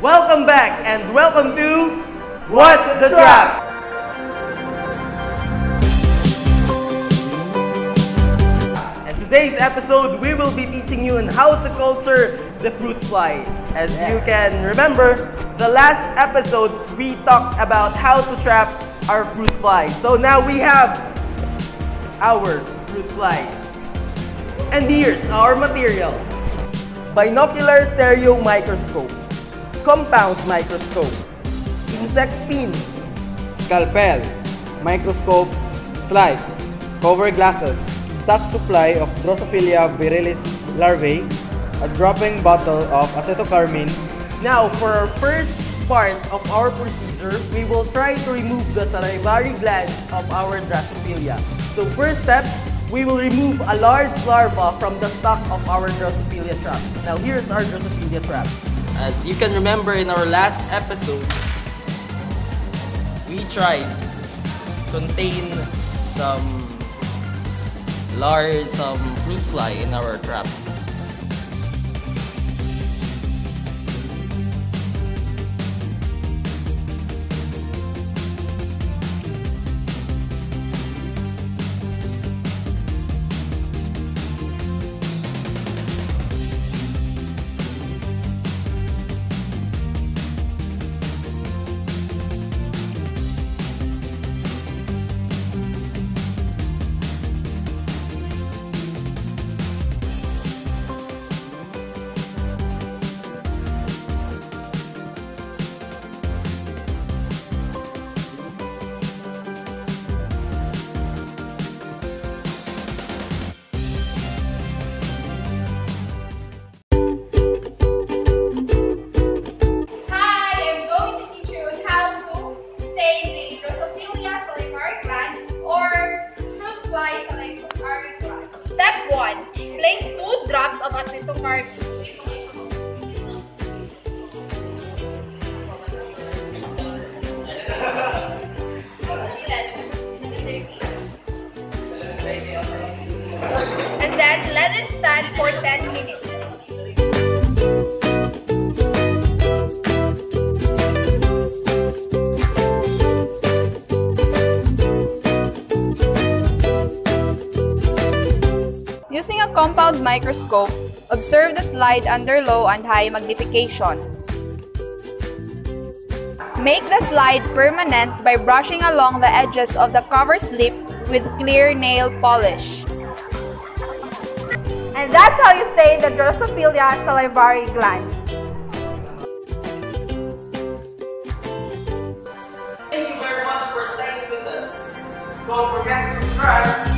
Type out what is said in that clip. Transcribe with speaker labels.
Speaker 1: Welcome back and welcome to What the Trap! And today's episode, we will be teaching you on how to culture the fruit fly. As you can remember, the last episode, we talked about how to trap our fruit fly. So now we have our fruit fly. And here's our materials. Binocular stereo microscope, compound microscope, insect pins,
Speaker 2: scalpel, microscope, slides, cover glasses, stock supply of Drosophila virilis larvae, a dropping bottle of acetocarmine,
Speaker 1: Now, for our first part of our procedure, we will try to remove the salivary glands of our Drosophila. So first step, we will remove a large larva from the stock of our Drosophila trap. Now, here's our Drosophila trap. As you can remember in our last episode, we tried to contain some large some fruit fly in our trap.
Speaker 3: Of acetocarmine. And then let it stand for 10 minutes. Using a compound microscope, Observe the slide under low and high magnification. Make the slide permanent by brushing along the edges of the cover slip with clear nail polish. And that's how you stain the Drosophila salivary gland.
Speaker 1: Thank you very much for staying with us. Don't forget to subscribe.